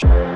Sure.